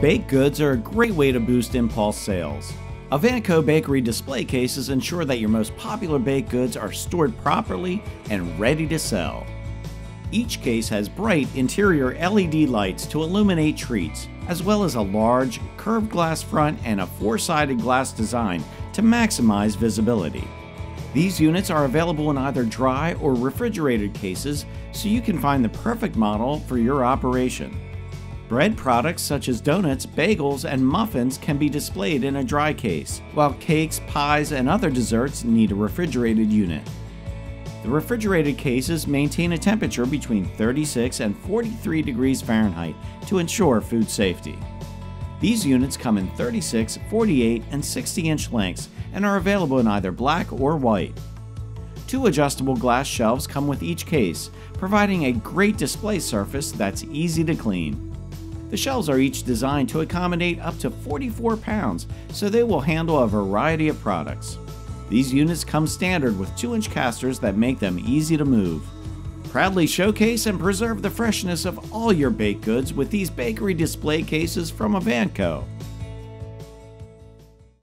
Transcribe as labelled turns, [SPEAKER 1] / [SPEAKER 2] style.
[SPEAKER 1] Baked goods are a great way to boost impulse sales. Avantco bakery display cases ensure that your most popular baked goods are stored properly and ready to sell. Each case has bright interior LED lights to illuminate treats, as well as a large, curved glass front and a four sided glass design to maximize visibility. These units are available in either dry or refrigerated cases, so you can find the perfect model for your operation. Bread products such as donuts, bagels, and muffins can be displayed in a dry case, while cakes, pies, and other desserts need a refrigerated unit. The refrigerated cases maintain a temperature between 36 and 43 degrees Fahrenheit to ensure food safety. These units come in 36, 48, and 60 inch lengths and are available in either black or white. Two adjustable glass shelves come with each case, providing a great display surface that's easy to clean. The shelves are each designed to accommodate up to 44 pounds, so they will handle a variety of products. These units come standard with 2 inch casters that make them easy to move. Proudly showcase and preserve the freshness of all your baked goods with these bakery display cases from Avantco.